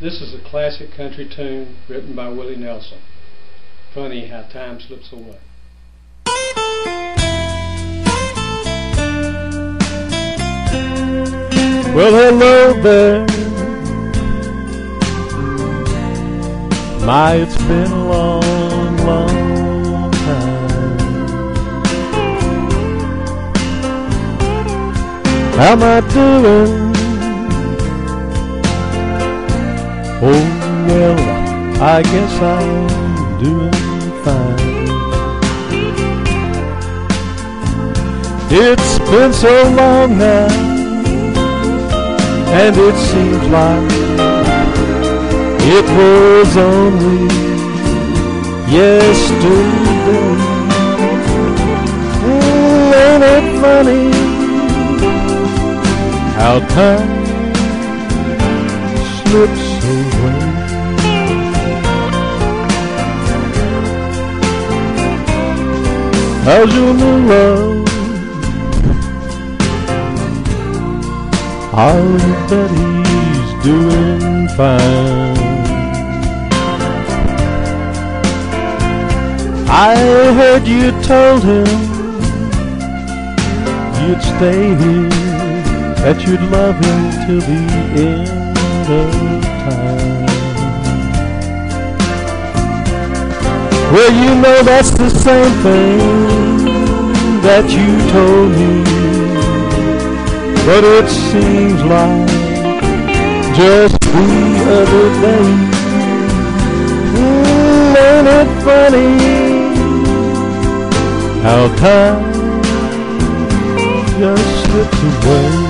This is a classic country tune written by Willie Nelson. Funny how time slips away. Well, hello there. My, it's been a long, long time. How am I doing? Oh, well, I guess I'm doing fine. It's been so long now, and it seems like it was only yesterday. Ain't it funny how time slips away? How's your new love? I'll bet he's doing fine. I heard you told him you'd stay here, that you'd love him till the end of time. Well, you know that's the same thing that you told me, but it seems like just the other day. Mm, ain't it funny? how time just slips away.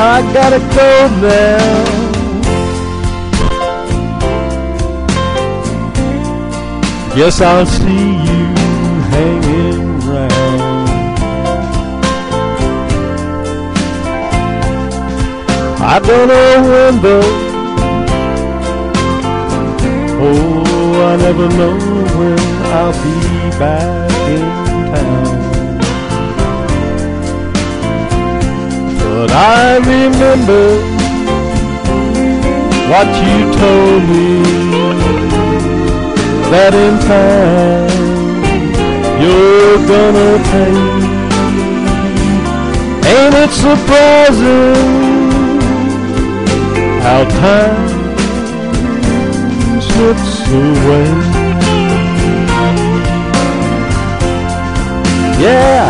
I gotta go now. Guess I'll see you hanging round. I don't know when though. Oh, I never know when I'll be back in town. I remember what you told me that in time you're gonna pay. Ain't it surprising how time slips away? Yeah,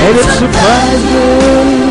ain't it surprising?